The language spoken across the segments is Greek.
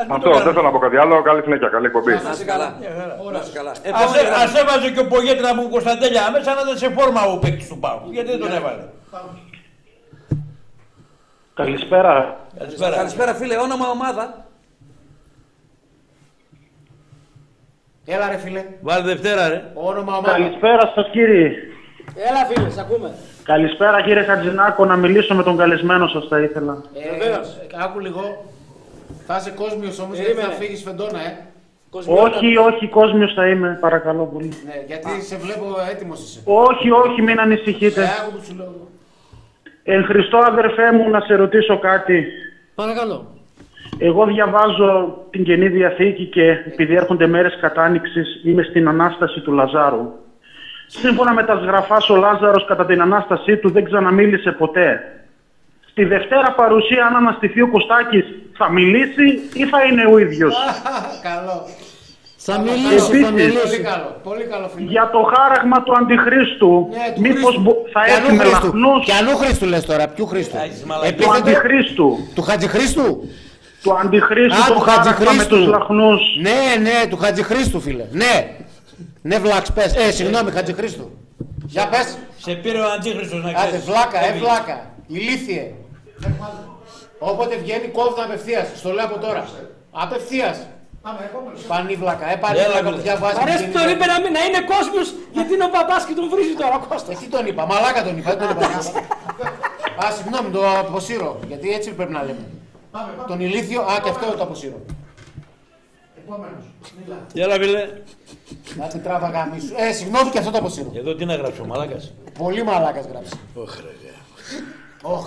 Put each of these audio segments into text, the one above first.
μην το Αυτό, δεν κάνουμε. θέλω να πω κάτι άλλο. Καλή συνέχεια, καλή εκπομπή. Να είσαι καλά. Να είσαι καλά. Ας, Επόμενη έ- γραμμή. ας έβαζε και ο Πογέτρα μου Κωνσταντέλια μέσα να ήταν σε φόρμα ο παίκτης του Πάου. Γιατί δεν τον έβαλε. Καλησπέρα. Καλησπέρα. Καλησπέρα φίλε, όνομα ομάδα. Έλα ρε φίλε. Βάλε Δευτέρα ρε. Όνομα ομάδα. Καλησπέρα σας κύριε. Έλα φίλε, σε ακούμε. Καλησπέρα κύριε Χατζηνάκο, να μιλήσω με τον καλεσμένο σας θα ήθελα. Ε, Βεβαίως. Άκου λίγο. Θα είσαι κόσμιος όμως γιατί θα φύγεις φεντόνα, ε. Όχι, όχι, κόσμιος θα είμαι, παρακαλώ πολύ. Ναι, γιατί σε βλέπω έτοιμος είσαι. Όχι, όχι, μην Ε, ανησυχείτε. άκου που σου λέω. Εν Χριστώ αδερφέ μου να σε ρωτήσω κάτι. Παρακαλώ. Εγώ διαβάζω την Καινή Διαθήκη και επειδή έρχονται μέρες κατάνοιξης είμαι στην Ανάσταση του Λαζάρου. Σύμφωνα με τα σγραφάς ο Λάζαρος κατά την Ανάστασή του δεν ξαναμίλησε ποτέ. Στη Δευτέρα παρουσία αν αναστηθεί ο Κωστάκης θα μιλήσει ή θα είναι ο ίδιος; Καλό. Θα μιλήσει, θα Επίσης, Πολύ μιλήσει. καλό. Πολύ καλό φίλε. Για το χάραγμα του Αντιχρίστου, Ναι, του μήπως Χρήστου. μπο- θα έρθει Ποιανού με Χρήστου, λαχνούς; Ποιανού Χρήστου λες τώρα, ποιου Χρήστου; Έχεις μαλακία. του Επίθετο Αντιχρίστου. του Χατζηχρήστου. Του Αντιχρίστου Α, το του χάραγμα με Χατζηχρήστου. τους λαχνούς. Ναι, ναι, του Χατζηχρήστου φίλε. Ναι. Ναι, βλάξ, πες. Ε, συγγνώμη, Χατζηχρήστου. Για πες. Σε πήρε ο Αντίχριστος να Άντε, ξέρεις. βλάκα, ε, Έβγαινε. βλάκα. Ηλίθιε. Όποτε βγαίνει, κόβει απευθείας. Στο λέω από τώρα. Απευθείας. Πανή βλάκα. Ε, πάλι Έλα, βλάκα που φίλε. διαβάζει. Μ' αρέσει την που τον γεννή. είπε να, μην- να είναι κόσμος γιατί είναι ο παπά και τον βρίζει τώρα ο Κώστας. Ε, τι τον είπα, μαλάκα τον είπα, δεν τον είπα. Α, συγγνώμη, το αποσύρω. Γιατί έτσι πρέπει να λέμε. Τον ηλίθιο, α, και αυτό το αποσύρω. Έλα φίλε. Να την τράβα γάμισου. Ε, συγγνώμη και αυτό το αποσύρω. Εδώ τι να γράψω, μαλάκας. Πολύ μαλάκας γράψει.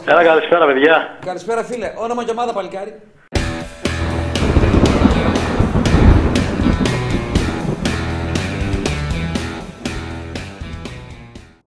Έλα καλησπέρα παιδιά. Καλησπέρα φίλε, όνομα και ομάδα παλικάρι.